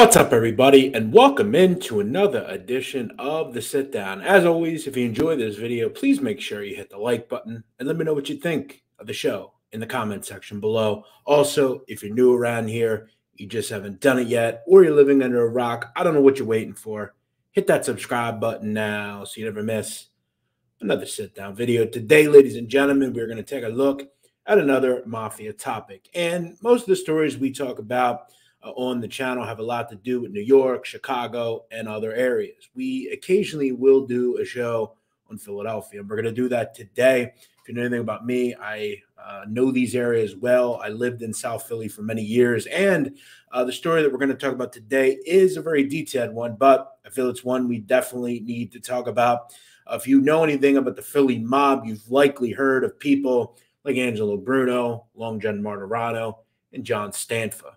What's up, everybody, and welcome into another edition of the Sit Down. As always, if you enjoy this video, please make sure you hit the like button and let me know what you think of the show in the comment section below. Also, if you're new around here, you just haven't done it yet, or you're living under a rock, I don't know what you're waiting for. Hit that subscribe button now so you never miss another sit down video. Today, ladies and gentlemen, we're going to take a look at another mafia topic. And most of the stories we talk about uh, on the channel have a lot to do with New York, Chicago, and other areas. We occasionally will do a show on Philadelphia, and we're going to do that today. If you know anything about me, I uh, know these areas well. I lived in South Philly for many years, and uh, the story that we're going to talk about today is a very detailed one, but I feel it's one we definitely need to talk about. If you know anything about the Philly mob, you've likely heard of people like Angelo Bruno, Long John Martorano, and John Stanfa.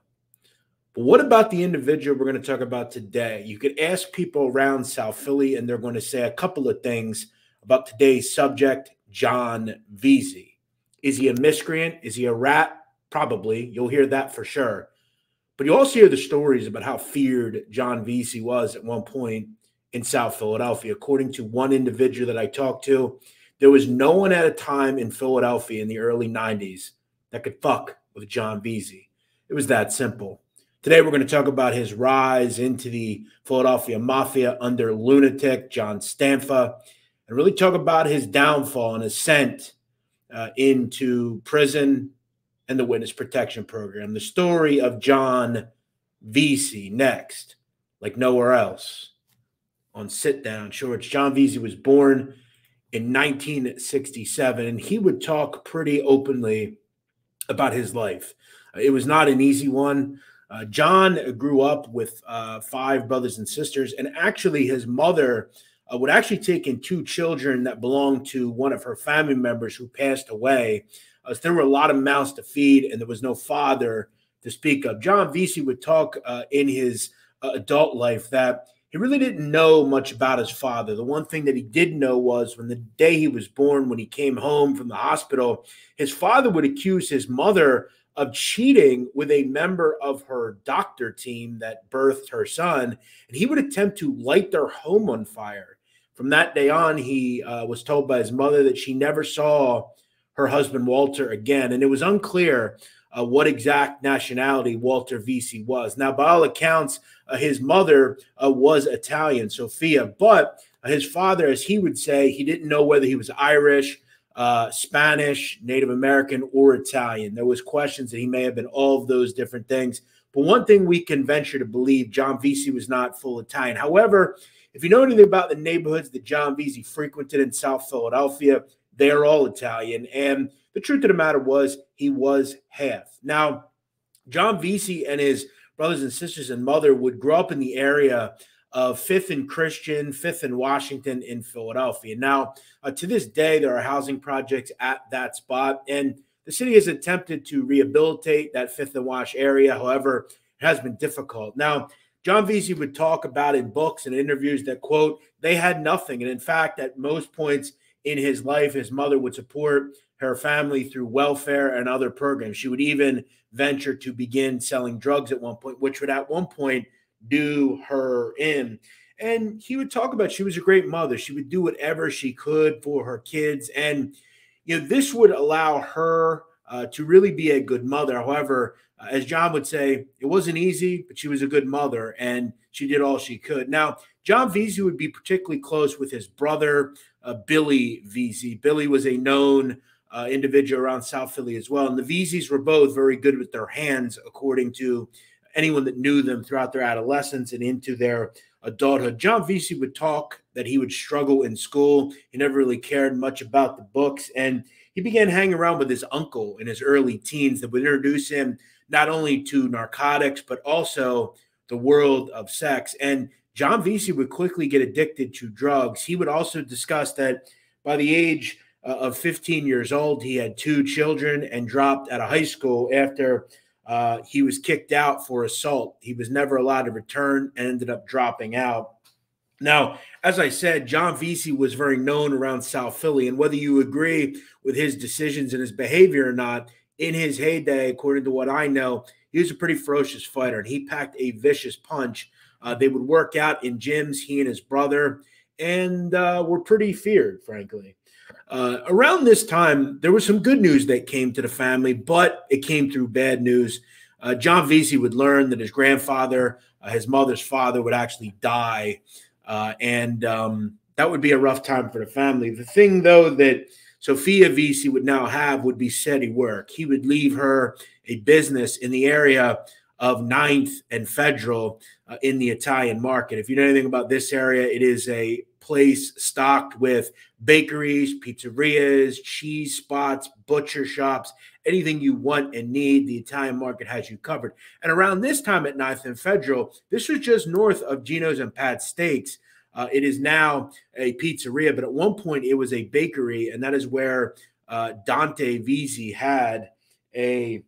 But what about the individual we're going to talk about today? You could ask people around South Philly, and they're going to say a couple of things about today's subject, John Veasey. Is he a miscreant? Is he a rat? Probably. You'll hear that for sure. But you also hear the stories about how feared John Veasey was at one point in South Philadelphia. According to one individual that I talked to, there was no one at a time in Philadelphia in the early 90s that could fuck with John Veasey. It was that simple. Today, we're going to talk about his rise into the Philadelphia Mafia under lunatic John Stanfa and really talk about his downfall and ascent uh, into prison and the witness protection program. The story of John Veasey next, like nowhere else on Sit Down Shorts. John Veasey was born in 1967, and he would talk pretty openly about his life. It was not an easy one. Uh, John grew up with uh, five brothers and sisters, and actually, his mother uh, would actually take in two children that belonged to one of her family members who passed away. Uh, so there were a lot of mouths to feed, and there was no father to speak of. John Veasey would talk uh, in his uh, adult life that he really didn't know much about his father. The one thing that he did know was when the day he was born, when he came home from the hospital, his father would accuse his mother of cheating with a member of her doctor team that birthed her son, and he would attempt to light their home on fire. From that day on, he uh, was told by his mother that she never saw her husband Walter again, and it was unclear uh, what exact nationality Walter Veasey was. Now, by all accounts, uh, his mother uh, was Italian, Sophia, but his father, as he would say, he didn't know whether he was Irish uh, Spanish, Native American, or Italian. There was questions that he may have been all of those different things. But one thing we can venture to believe, John Veasey was not full Italian. However, if you know anything about the neighborhoods that John Veasey frequented in South Philadelphia, they are all Italian. And the truth of the matter was he was half. Now, John Veasey and his brothers and sisters and mother would grow up in the area of Fifth and Christian, Fifth and Washington in Philadelphia. Now, uh, to this day, there are housing projects at that spot, and the city has attempted to rehabilitate that Fifth and Wash area. However, it has been difficult. Now, John Veasey would talk about in books and interviews that, quote, they had nothing. And in fact, at most points in his life, his mother would support her family through welfare and other programs. She would even venture to begin selling drugs at one point, which would at one point do her in. And he would talk about she was a great mother. She would do whatever she could for her kids. And, you know, this would allow her uh, to really be a good mother. However, uh, as John would say, it wasn't easy, but she was a good mother and she did all she could. Now, John Veasey would be particularly close with his brother, uh, Billy Veasey. Billy was a known uh, individual around South Philly as well. And the Veaseys were both very good with their hands, according to anyone that knew them throughout their adolescence and into their adulthood. John Veasey would talk that he would struggle in school. He never really cared much about the books. And he began hanging around with his uncle in his early teens that would introduce him not only to narcotics, but also the world of sex. And John Veasey would quickly get addicted to drugs. He would also discuss that by the age uh, of 15 years old, he had two children and dropped out of high school after uh, he was kicked out for assault. He was never allowed to return and ended up dropping out. Now, as I said, John Veasey was very known around South Philly. And whether you agree with his decisions and his behavior or not, in his heyday, according to what I know, he was a pretty ferocious fighter, and he packed a vicious punch. Uh, they would work out in gyms, he and his brother, and uh, were pretty feared, frankly. Uh, around this time, there was some good news that came to the family, but it came through bad news. Uh, John Veasey would learn that his grandfather, uh, his mother's father, would actually die, uh, and um, that would be a rough time for the family. The thing, though, that Sophia Veasey would now have would be steady work. He would leave her a business in the area of Ninth and Federal uh, in the Italian market. If you know anything about this area, it is a place stocked with bakeries, pizzerias, cheese spots, butcher shops, anything you want and need. The Italian market has you covered. And around this time at Ninth and Federal, this was just north of Geno's and Pat's Steaks. Uh, it is now a pizzeria, but at one point it was a bakery, and that is where uh, Dante Veasey had a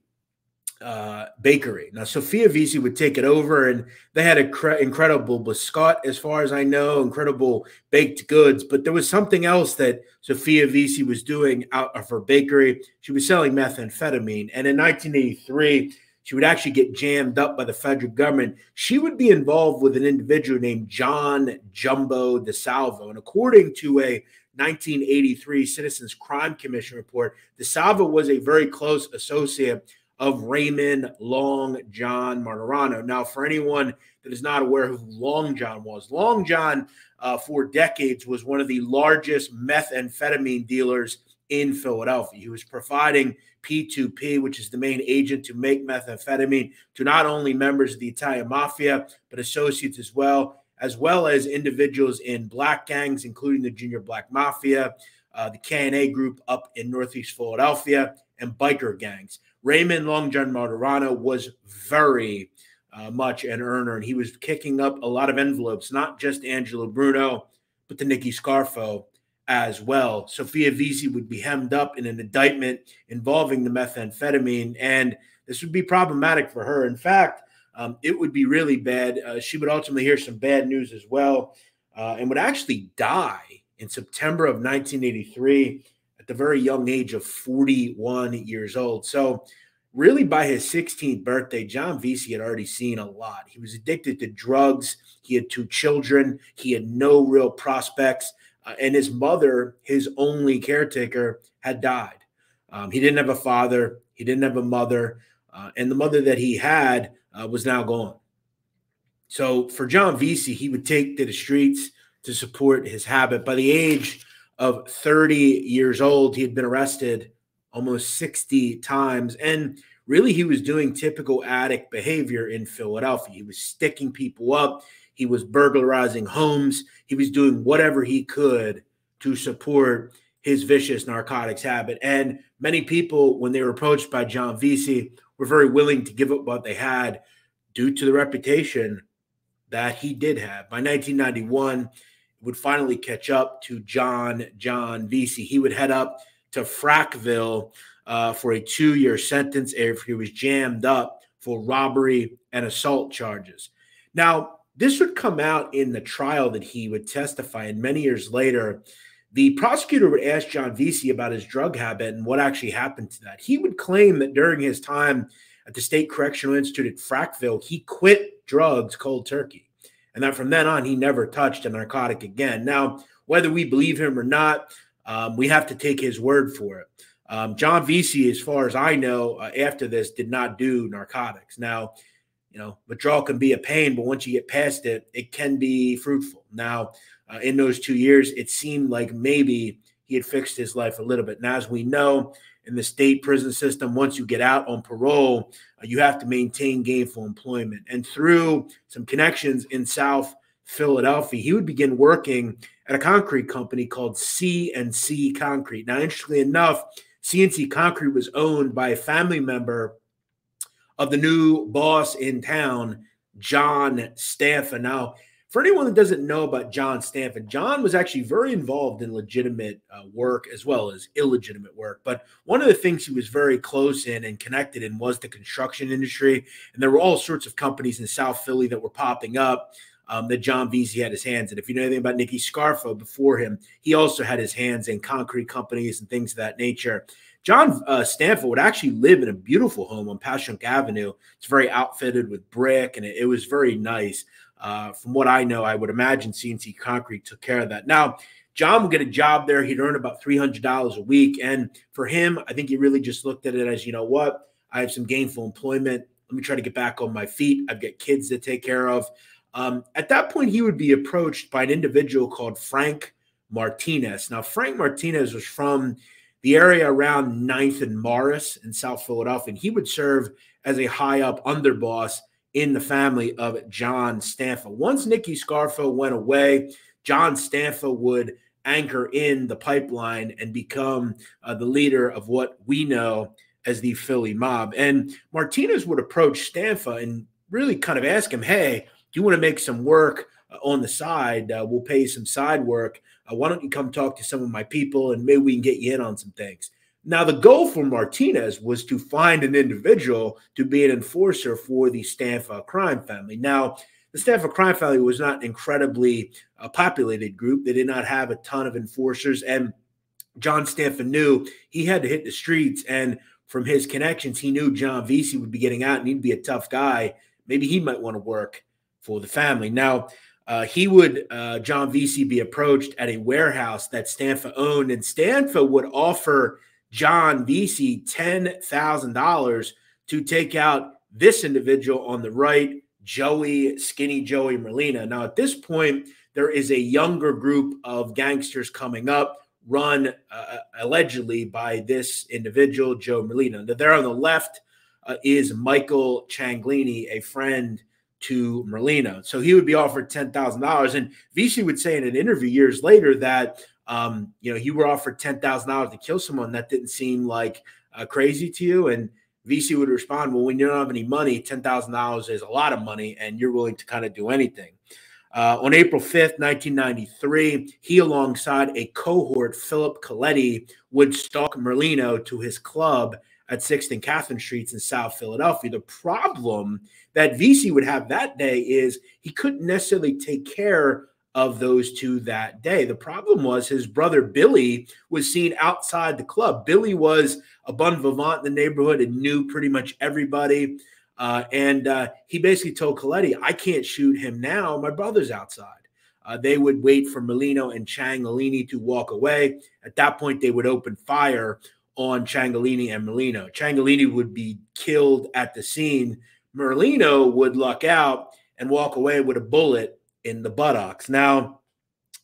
uh, bakery. Now, Sophia Veasey would take it over, and they had an cre- incredible biscuit, as far as I know, incredible baked goods. But there was something else that Sophia Veasey was doing out of her bakery. She was selling methamphetamine. And in 1983, she would actually get jammed up by the federal government. She would be involved with an individual named John Jumbo DeSalvo. And according to a 1983 Citizens Crime Commission report, DeSalvo was a very close associate of Raymond Long John Martorano. Now, for anyone that is not aware who Long John was, Long John uh, for decades was one of the largest methamphetamine dealers in Philadelphia. He was providing P2P, which is the main agent to make methamphetamine to not only members of the Italian mafia, but associates as well, as well as individuals in black gangs, including the Junior Black Mafia, uh, the KNA group up in Northeast Philadelphia, and biker gangs. Raymond Long John Martorano was very uh, much an earner, and he was kicking up a lot of envelopes, not just Angelo Bruno, but the Nicky Scarfo as well. Sophia Veasey would be hemmed up in an indictment involving the methamphetamine, and this would be problematic for her. In fact, um, it would be really bad. Uh, she would ultimately hear some bad news as well uh, and would actually die in September of 1983 at the very young age of 41 years old. So, really, by his 16th birthday, John Veasey had already seen a lot. He was addicted to drugs, he had two children, he had no real prospects. Uh, and his mother, his only caretaker, had died. Um, he didn't have a father, he didn't have a mother, uh, and the mother that he had uh, was now gone. So for John Veasey, he would take to the streets to support his habit. By the age of 30 years old, he had been arrested almost 60 times. And really, he was doing typical addict behavior in Philadelphia. He was sticking people up, he was burglarizing homes. He was doing whatever he could to support his vicious narcotics habit. And many people, when they were approached by John Veasey, were very willing to give up what they had due to the reputation that he did have. By 1991, it would finally catch up to John John Veasey. He would head up to Frackville uh, for a two-year sentence after he was jammed up for robbery and assault charges. Now, this would come out in the trial that he would testify. And many years later, the prosecutor would ask John Veasey about his drug habit and what actually happened to that. He would claim that during his time at the State Correctional Institute at Frackville, he quit drugs cold turkey. And that from then on, he never touched a narcotic again. Now, whether we believe him or not, um, we have to take his word for it. Um, John Veasey, as far as I know, uh, after this, did not do narcotics. Now, you know, withdrawal can be a pain, but once you get past it, it can be fruitful. Now, uh, in those two years, it seemed like maybe he had fixed his life a little bit. Now, as we know, in the state prison system, once you get out on parole, uh, you have to maintain gainful employment. And through some connections in South Philadelphia, he would begin working at a concrete company called C&C Concrete. Now, interestingly enough, C&C Concrete was owned by a family member of the new boss in town, John Stanfa. Now, for anyone that doesn't know about John Stanfa, John was actually very involved in legitimate uh, work as well as illegitimate work. But one of the things he was very close in and connected in was the construction industry. And there were all sorts of companies in South Philly that were popping up um, that John Veasey had his hands in. If you know anything about Nicky Scarfo before him, he also had his hands in concrete companies and things of that nature. John uh, Stanfa would actually live in a beautiful home on Passyunk Avenue. It's very outfitted with brick, and it, it was very nice. Uh, from what I know, I would imagine C&C Concrete took care of that. Now, John would get a job there. He'd earn about $300 a week. And for him, I think he really just looked at it as, you know what? I have some gainful employment. Let me try to get back on my feet. I've got kids to take care of. Um, at that point, he would be approached by an individual called Frank Martines. Now, Frank Martines was from the area around 9th and Morris in South Philadelphia, and he would serve as a high up underboss in the family of John Stanfa. Once Nicky Scarfo went away, John Stanfa would anchor in the pipeline and become uh, the leader of what we know as the Philly mob. And Martines would approach Stanfa and really kind of ask him, Hey, do you want to make some work uh, on the side? Uh, we'll pay you some side work. Uh, why don't you come talk to some of my people and maybe we can get you in on some things? Now, the goal for Martines was to find an individual to be an enforcer for the Stanfa crime family. Now, the Stanfa crime family was not an incredibly uh, populated group. They did not have a ton of enforcers, and John Stanfa knew he had to hit the streets. And from his connections, he knew John Veasey would be getting out, and he'd be a tough guy. Maybe he might want to work for the family. Now, uh, he would uh, John Veasey be approached at a warehouse that Stanfa owned, and Stanfa would offer John thousand dollars to take out this individual on the right Joey, Skinny Joey Merlino. Now, at this point, there is a younger group of gangsters coming up, run uh, allegedly by this individual, Joe Merlino. There on the left uh, is Michael Ciancaglini, a friend to Merlino. So he would be offered $10,000. And Veasey would say in an interview years later that, um, you know, you were offered $10,000 to kill someone that didn't seem like uh, crazy to you. And Veasey would respond, Well, when you don't have any money, $10,000 is a lot of money, and you're willing to kind of do anything. Uh, on April 5th, 1993, he, alongside a cohort, Philip Colletti, would stalk Merlino to his club at 6th and Catherine Streets in South Philadelphia. The problem that Veasey would have that day is he couldn't necessarily take care of those two that day. The problem was his brother Billy was seen outside the club. Billy was a bon vivant in the neighborhood and knew pretty much everybody. Uh, and uh, he basically told Colletti, I can't shoot him now. My brother's outside. Uh, they would wait for Merlino and Ciancaglini to walk away. At that point, they would open fire on Ciancaglini and Merlino. Ciancaglini would be killed at the scene. Merlino would luck out and walk away with a bullet in the buttocks. Now,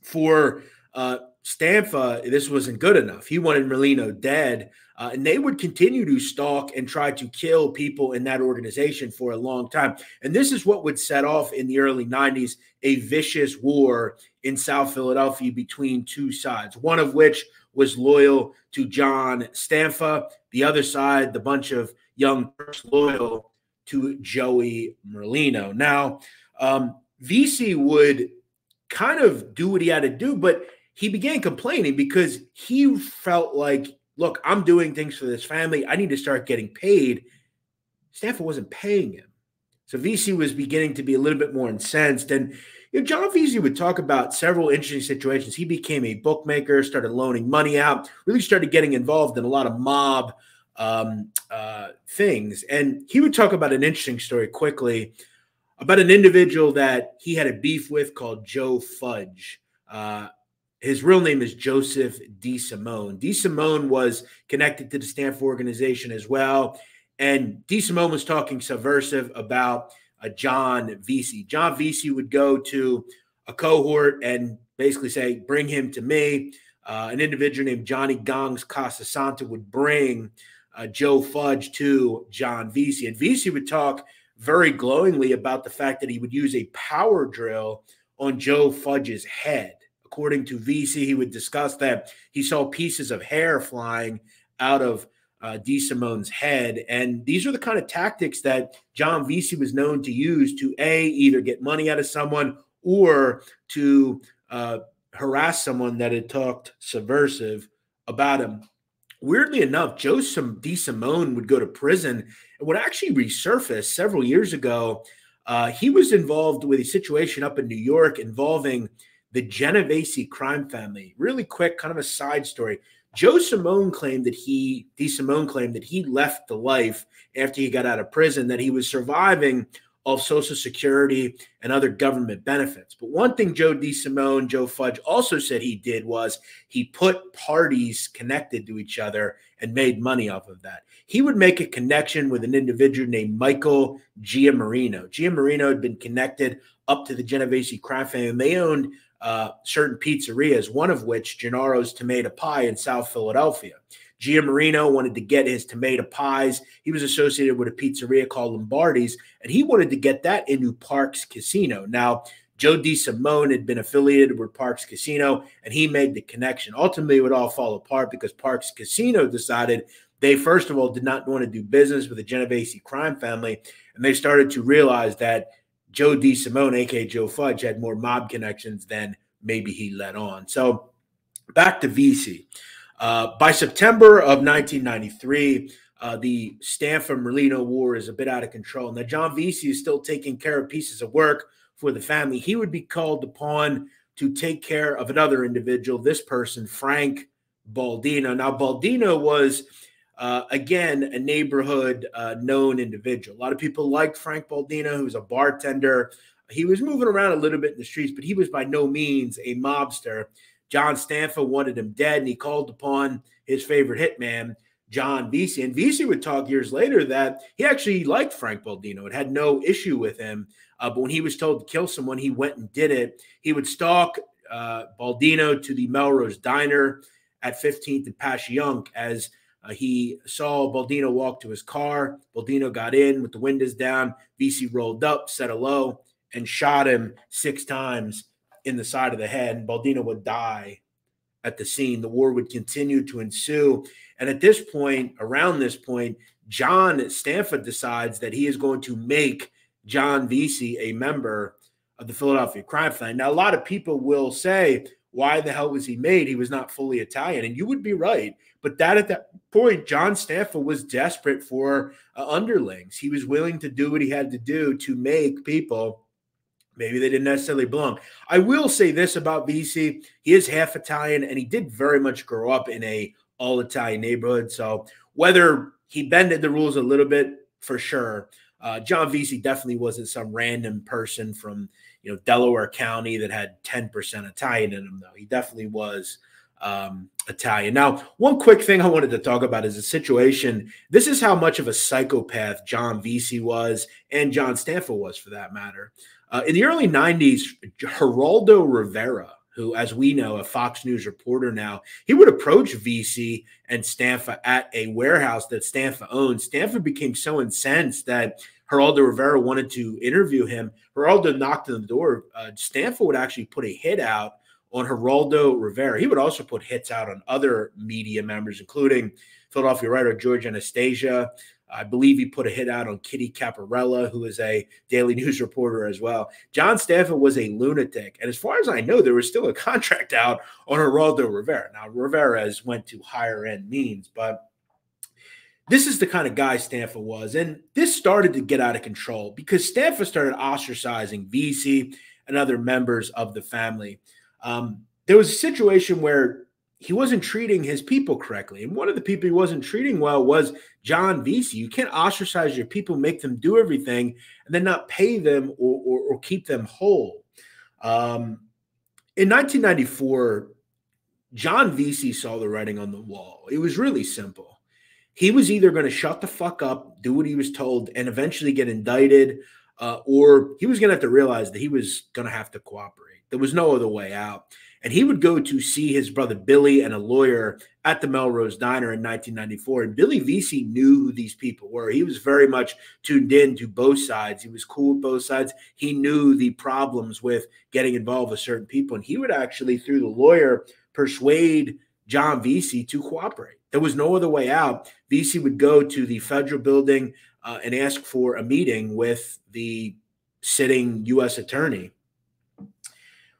for uh, Stanfa, this wasn't good enough. He wanted Merlino dead. Uh, and they would continue to stalk and try to kill people in that organization for a long time. And this is what would set off in the early 90s a vicious war in South Philadelphia between two sides, one of which was loyal to John Stanfa, the other side, the bunch of young loyal to Joey Merlino. Now, um, Veasey would kind of do what he had to do, but he began complaining because he felt like look, I'm doing things for this family. I need to start getting paid. Stanfa wasn't paying him. So Veasey was beginning to be a little bit more incensed. And you know, John Veasey would talk about several interesting situations. He became a bookmaker, started loaning money out, really started getting involved in a lot of mob um, uh, things. And he would talk about an interesting story quickly about an individual that he had a beef with called Joe Fudge. Uh, his real name is Joseph DeSimone. D. Simone was connected to the Stanfa organization as well. And DeSimone was talking subversive about a John Veasey. John Veasey would go to a cohort and basically say, bring him to me. Uh, an individual named Johnny Gongs Casasanta would bring uh, Joe Fudge to John Veasey. And Veasey would talk very glowingly about the fact that he would use a power drill on Joe Fudge's head. According to Veasey, he would discuss that he saw pieces of hair flying out of uh, DeSimone's head. And these are the kind of tactics that John Veasey was known to use to A, either get money out of someone or to uh, harass someone that had talked subversive about him. Weirdly enough, Joseph DeSimone would go to prison and would actually resurface several years ago. Uh, he was involved with a situation up in New York involving the Genovese crime family. Really quick, kind of a side story. Joe Simone claimed that he, DeSimone claimed that he left the life after he got out of prison, that he was surviving of Social Security and other government benefits. But one thing Joe DeSimone, Joe Fudge also said he did was he put parties connected to each other and made money off of that. He would make a connection with an individual named Michael Giammarino. Giammarino had been connected up to the Genovese crime family, and they owned uh, certain pizzerias, one of which Gennaro's Tomato Pie in South Philadelphia. Giammarino wanted to get his tomato pies. He was associated with a pizzeria called Lombardi's, and he wanted to get that into Parx Casino. Now, Joe DeSimone had been affiliated with Parx Casino, and he made the connection. Ultimately, it would all fall apart because Parx Casino decided they, first of all, did not want to do business with the Genovese crime family, and they started to realize that Joe DeSimone, aka Joe Fudge, had more mob connections than maybe he let on. So back to Veasey. Uh, by September of 1993, uh, the Stanfa Merlino war is a bit out of control. Now, John Veasey is still taking care of pieces of work for the family. He would be called upon to take care of another individual, this person, Frank Baldino. Now, Baldino was, uh, again, a neighborhood uh, known individual. A lot of people liked Frank Baldino, who was a bartender. He was moving around a little bit in the streets, but he was by no means a mobster. John Stanfa wanted him dead, and he called upon his favorite hitman, John Veasey. And Veasey would talk years later that he actually liked Frank Baldino. It had no issue with him. Uh, but when he was told to kill someone, he went and did it. He would stalk uh, Baldino to the Melrose Diner at 15th and Passyunk as uh, he saw Baldino walk to his car. Baldino got in with the windows down. Veasey rolled up, said hello, and shot him six times in the side of the head, and Baldino would die at the scene. The war would continue to ensue. And at this point, around this point, John Stanfa decides that he is going to make John Veasey a member of the Philadelphia crime family. Now, a lot of people will say, why the hell was he made? He was not fully Italian. And you would be right. But that at that point, John Stanfa was desperate for uh, underlings. He was willing to do what he had to do to make people Maybe they didn't necessarily belong. I will say this about Veasey: he is half Italian, and he did very much grow up in a all Italian neighborhood. So whether he bended the rules a little bit, for sure, uh, John Veasey definitely wasn't some random person from you know Delaware County that had ten percent Italian in him. Though he definitely was um, Italian. Now, one quick thing I wanted to talk about is the situation. This is how much of a psychopath John Veasey was, and John Stanfa was, for that matter. Uh, in the early 90s, Geraldo Rivera, who, as we know, a Fox News reporter now, he would approach Veasey and Stanfa at a warehouse that Stanfa owned. Stanfa became so incensed that Geraldo Rivera wanted to interview him. Geraldo knocked on the door. Uh, Stanfa would actually put a hit out on Geraldo Rivera. He would also put hits out on other media members, including Philadelphia writer George Anastasia, I believe he put a hit out on Kitty Caparella, who is a Daily News reporter as well. John Stanfa was a lunatic. And as far as I know, there was still a contract out on Geraldo Rivera. Now, Rivera has went to higher end means, but this is the kind of guy Stanfa was. And this started to get out of control because Stanfa started ostracizing Veasey and other members of the family. Um, there was a situation where he wasn't treating his people correctly. And one of the people he wasn't treating well was John Veasey. You can't ostracize your people, make them do everything, and then not pay them or, or, or keep them whole. Um, in 1994, John Veasey saw the writing on the wall. It was really simple. He was either going to shut the fuck up, do what he was told, and eventually get indicted, uh, or he was going to have to realize that he was going to have to cooperate. There was no other way out. And he would go to see his brother Billy and a lawyer at the Melrose Diner in 1994. And Billy Veasey knew who these people were. He was very much tuned in to both sides. He was cool with both sides. He knew the problems with getting involved with certain people. And he would actually, through the lawyer, persuade John Veasey to cooperate. There was no other way out. Veasey would go to the federal building uh, and ask for a meeting with the sitting U.S. attorney.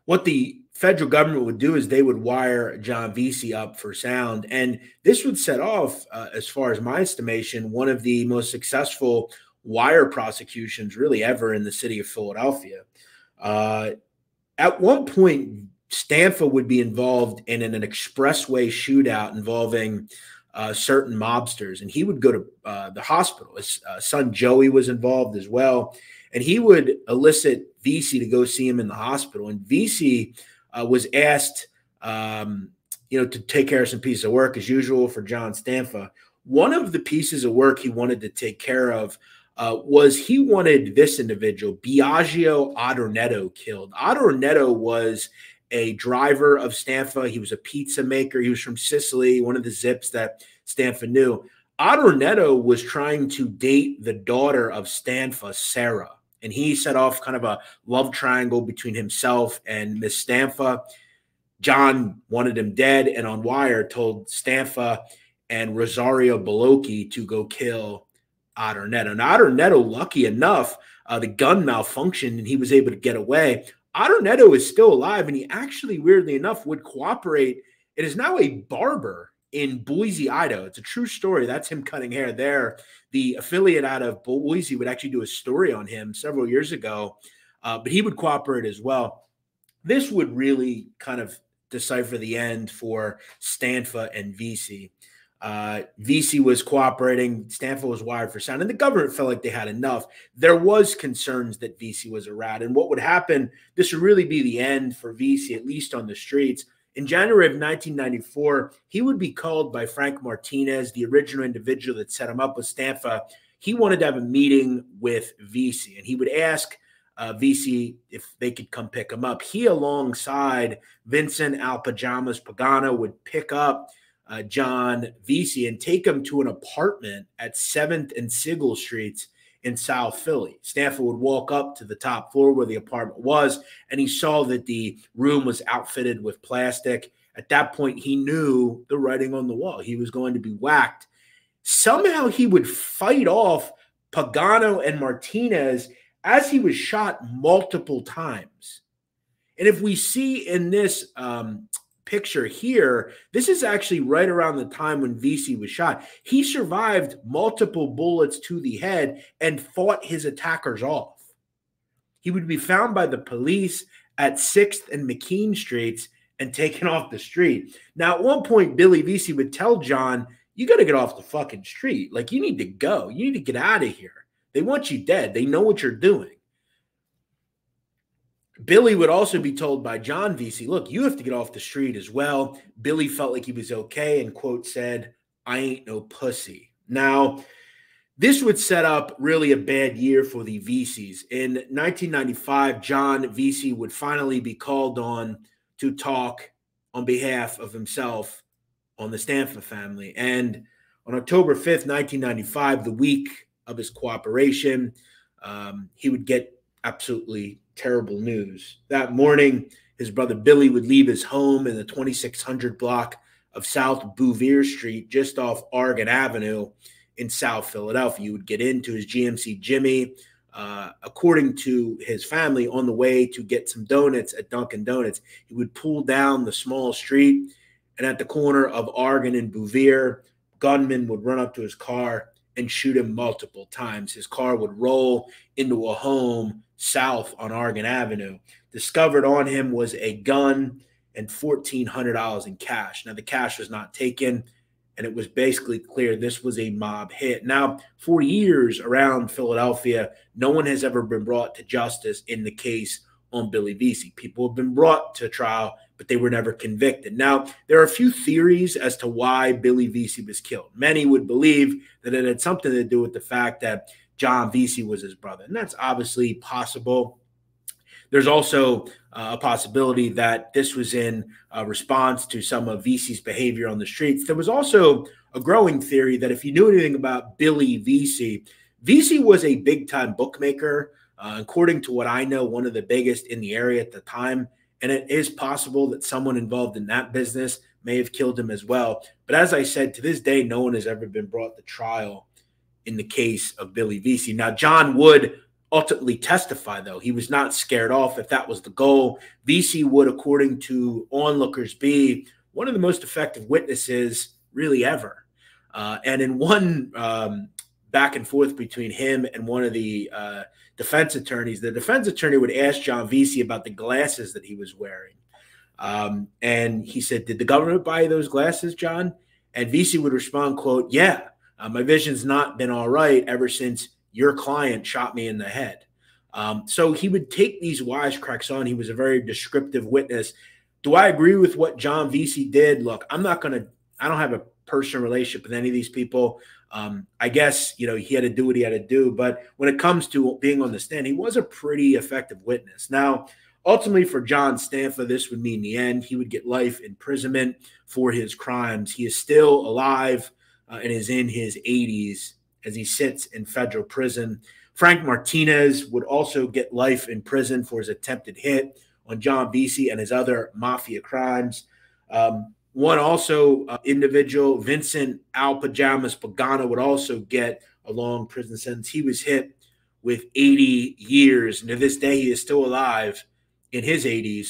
What the federal government would do is they would wire John Veasey up for sound. And this would set off, uh, as far as my estimation, one of the most successful wire prosecutions really ever in the city of Philadelphia. Uh, at one point, Stanfa would be involved in an, an expressway shootout involving uh, certain mobsters, and he would go to uh, the hospital. His uh, son Joey was involved as well, and he would elicit Veasey to go see him in the hospital. And Veasey uh, was asked, um, you know, to take care of some pieces of work as usual for John Stanfa. One of the pieces of work he wanted to take care of uh, was he wanted this individual, Biagio Adornetto, killed. Adornetto was a driver of Stanfa. He was a pizza maker. He was from Sicily, one of the zips that Stanfa knew. Adornetto was trying to date the daughter of Stanfa, Sarah, and he set off kind of a love triangle between himself and Miss Stanfa. John wanted him dead, and on wire told Stanfa and Rosario Bellocchi to go kill Adornetto. Now, Adornetto, lucky enough, uh, the gun malfunctioned and he was able to get away. Adornetto is still alive, and he actually, weirdly enough, would cooperate. It is now a barber in Boise, Idaho. It's a true story. That's him cutting hair there. The affiliate out of Boise would actually do a story on him several years ago, uh, but he would cooperate as well. This would really kind of decipher the end for Stanfa and Veasey. Uh, Veasey was cooperating. Stanfa was wired for sound, and the government felt like they had enough. There was concerns that Veasey was a rat, and what would happen? This would really be the end for Veasey, at least on the streets. In January of 1994, he would be called by Frank Martines, the original individual that set him up with Stanfa. He wanted to have a meeting with Veasey, and he would ask uh, Veasey if they could come pick him up. He, alongside Vincent Al Pajamas Pagano, would pick up uh, John Veasey and take him to an apartment at 7th and Sigel Streets in South Philly. Stanfa would walk up to the top floor where the apartment was, and he saw that the room was outfitted with plastic. At that point, he knew the writing on the wall. He was going to be whacked. Somehow he would fight off Pagano and Martines as he was shot multiple times. And if we see in this um, picture here, this is actually right around the time when Veasey was shot. He survived multiple bullets to the head and fought his attackers off. He would be found by the police at 6th and McKean Streets and taken off the street. Now, at one point, Billy Veasey would tell John, You got to get off the fucking street. Like, you need to go. You need to get out of here. They want you dead. They know what you're doing. Billy would also be told by John Veasey, look, you have to get off the street as well. Billy felt like he was okay and, quote, said, I ain't no pussy. Now, this would set up really a bad year for the Veaseys. In 1995, John Veasey would finally be called on to talk on behalf of himself on the Stanfa family. And on October 5th, 1995, the week of his cooperation, um, he would get absolutely terrible news. That morning, his brother Billy would leave his home in the 2600 block of South Bouvier Street, just off Oregon Avenue in South Philadelphia. He would get into his GMC Jimmy, uh, according to his family, on the way to get some donuts at Dunkin' Donuts. He would pull down the small street, and at the corner of Oregon and Bouvier, gunmen would run up to his car and shoot him multiple times. His car would roll into a home south on Oregon Avenue. Discovered on him was a gun and $1,400 in cash. Now, the cash was not taken, and it was basically clear this was a mob hit. Now, for years around Philadelphia, no one has ever been brought to justice in the case on Billy Veasey. People have been brought to trial, but they were never convicted. Now, there are a few theories as to why Billy Veasey was killed. Many would believe that it had something to do with the fact that John Veasey was his brother, and that's obviously possible. There's also uh, a possibility that this was in uh, response to some of Veasey's behavior on the streets. There was also a growing theory that if you knew anything about Billy Veasey, Veasey was a big time bookmaker uh, according to what I know, one of the biggest in the area at the time. And it is possible that someone involved in that business may have killed him as well. But as I said, to this day, no one has ever been brought to trial in the case of Billy Veasey. Now, John would ultimately testify, though. He was not scared off if that was the goal. Veasey would, according to onlookers, be one of the most effective witnesses really ever. Uh, and in one um, back and forth between him and one of the uh, defense attorneys. The defense attorney would ask John Veasey about the glasses that he was wearing. Um, and he said, Did the government buy those glasses, John? And Veasey would respond, quote, Yeah, uh, my vision's not been all right ever since your client shot me in the head. Um, so he would take these wisecracks on. He was a very descriptive witness. Do I agree with what John Veasey did? Look, I'm not going to, I don't have a personal relationship with any of these people. Um, I guess, you know, he had to do what he had to do. But when it comes to being on the stand, he was a pretty effective witness. Now, ultimately, for John Stanfa, this would mean the end. He would get life imprisonment for his crimes. He is still alive uh, and is in his 80s as he sits in federal prison. Frank Martines would also get life in prison for his attempted hit on John Veasey and his other mafia crimes. Um, one also uh, individual, Vincent Al Pajamas Pagano, would also get a long prison sentence. He was hit with 80 years, and to this day, he is still alive in his 80s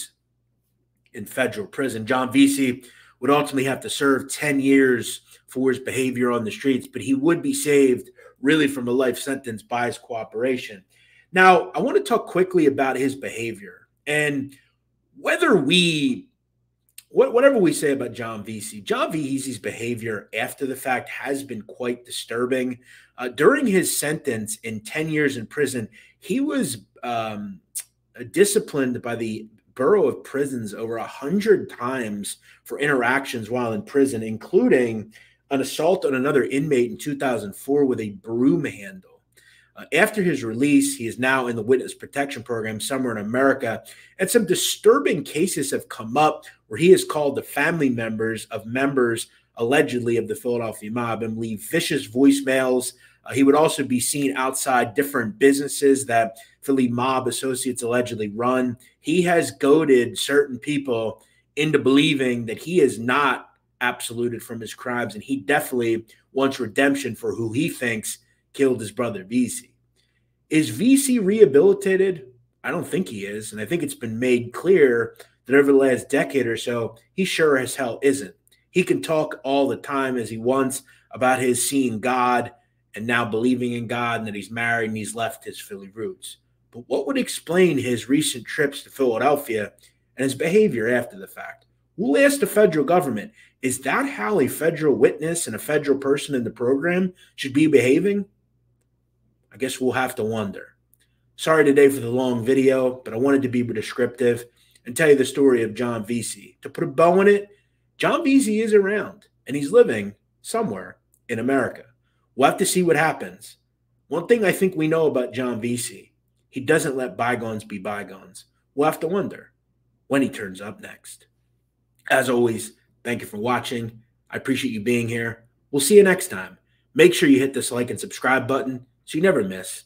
in federal prison. John Veasey would ultimately have to serve 10 years for his behavior on the streets, but he would be saved really from a life sentence by his cooperation. Now, I want to talk quickly about his behavior and whether we whatever we say about John Veasey, John Veasey's behavior after the fact has been quite disturbing. Uh, during his sentence in 10 years in prison, he was um, disciplined by the Bureau of Prisons over a hundred times for interactions while in prison, including an assault on another inmate in 2004 with a broom handle. After his release, he is now in the witness protection program somewhere in America. And some disturbing cases have come up where he has called the family members of members allegedly of the Philadelphia mob and leave vicious voicemails. Uh, he would also be seen outside different businesses that Philly mob associates allegedly run. He has goaded certain people into believing that he is not absoluted from his crimes, and he definitely wants redemption for who he thinks killed his brother Veasey. Is Veasey rehabilitated? I don't think he is. And I think it's been made clear that over the last decade or so, he sure as hell isn't. He can talk all the time as he wants about his seeing God and now believing in God and that he's married and he's left his Philly roots. But what would explain his recent trips to Philadelphia and his behavior after the fact? We'll ask the federal government is that how a federal witness and a federal person in the program should be behaving? I guess we'll have to wonder. Sorry today for the long video, but I wanted to be descriptive and tell you the story of John Veasey. To put a bow in it, John Veasey is around and he's living somewhere in America. We'll have to see what happens. One thing I think we know about John Veasey, he doesn't let bygones be bygones. We'll have to wonder when he turns up next. As always, thank you for watching. I appreciate you being here. We'll see you next time. Make sure you hit this like and subscribe button you never miss